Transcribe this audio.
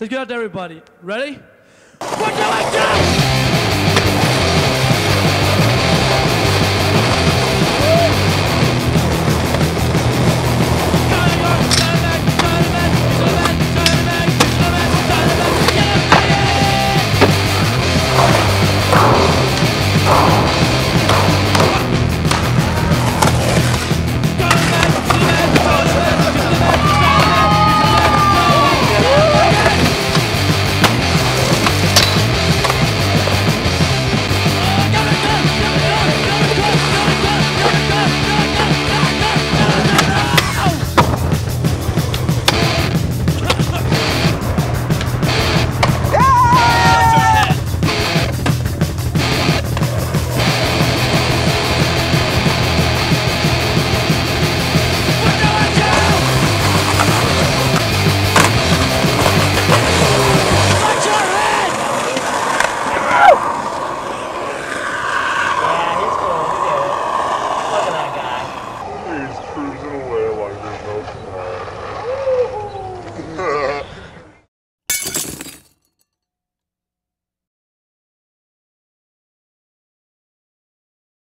Let's get out to everybody. Ready? What do I do?